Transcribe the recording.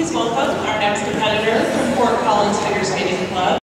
Please welcome our next competitor from Fort Collins Figure Skating Club,